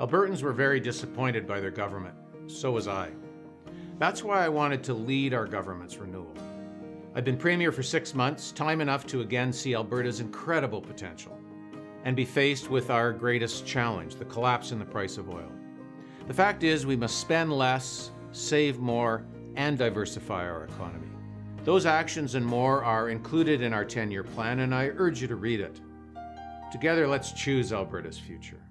Albertans were very disappointed by their government. So was I. That's why I wanted to lead our government's renewal. I've been Premier for six months, time enough to again see Alberta's incredible potential and be faced with our greatest challenge the collapse in the price of oil. The fact is, we must spend less, save more, and diversify our economy. Those actions and more are included in our 10 year plan, and I urge you to read it. Together, let's choose Alberta's future.